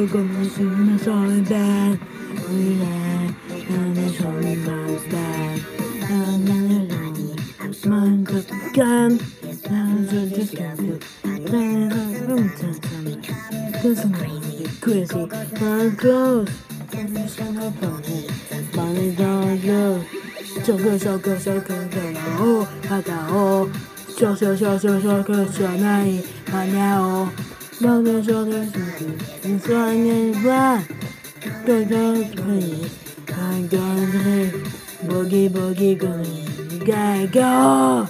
the conversation that's all bad. We had, and it's all about bad. And then it's all mind up again. And so just can't feel. Then I'm Cause I'm crazy, crazy, I'm close. And it's all about it. Money don't go. 小个小个小个的老哦，他打哦，小小小小小个小蚂蚁，马鸟哦， Love those others and fly me black. Don't go please. I'm going to boogie boogie going. You gotta go.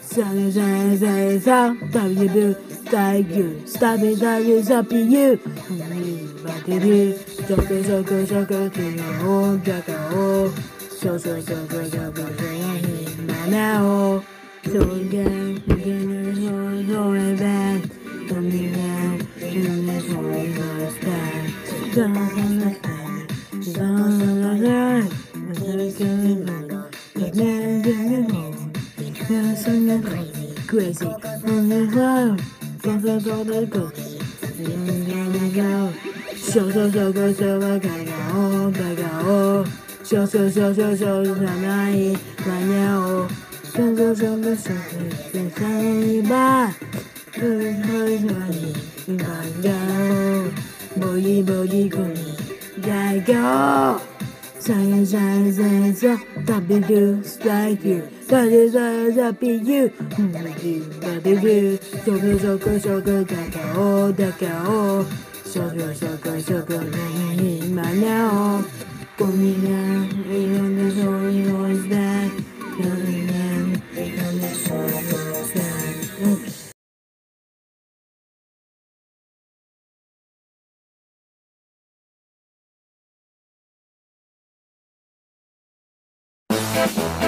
Sun is on his eyes out. Stop your boo. Stop you. Stop it. Stop you. Stop you. Back it here. Joker, joker, joker. Kill your home. Joker, oh. So, so, so, so, so, so, so, so, so, so, so, so, so, so, so, so, so, so, so, back. She don't I'm crazy, crazy. The road. I'm gonna go. So, so, so, so, so, I gotta go gotta go. So, so, so, so, so, I'm not here right now. So, so, so, so, so, so, so, so, so, so, so, so, so, so, so, Good boy, money, Gondo, Bogi, Bogi, Gumi, Gago. Sign, sign, sign, sign, Bobby Goo, strike you. Sign, sign, sign, be you. Bobby Goo, Bobby Goo, Soko, Soko, Soko, Kakao, Dakao. Soko, Soko, Soko, Nani, Manao. Gumi, Nani, Thank